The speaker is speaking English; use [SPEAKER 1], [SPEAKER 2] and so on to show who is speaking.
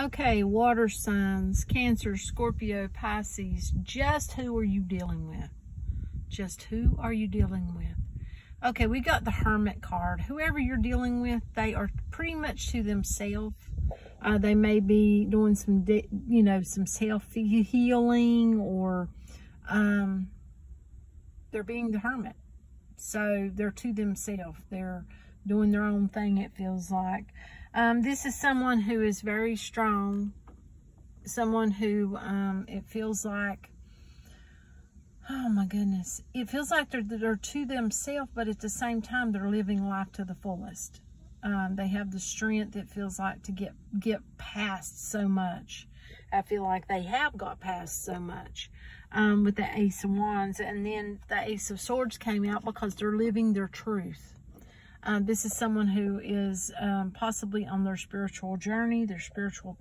[SPEAKER 1] Okay, water signs, Cancer, Scorpio, Pisces. Just who are you dealing with? Just who are you dealing with? Okay, we got the Hermit card. Whoever you're dealing with, they are pretty much to themselves. Uh, they may be doing some, you know, some self-healing or um, they're being the hermit. So they're to themselves. They're doing their own thing, it feels like. Um, this is someone who is very strong. Someone who um, it feels like, oh my goodness, it feels like they're, they're to themselves, but at the same time, they're living life to the fullest. Um, they have the strength, it feels like, to get, get past so much. I feel like they have got past so much um, with the Ace of Wands. And then the Ace of Swords came out because they're living their truth. Um, this is someone who is um, possibly on their spiritual journey, their spiritual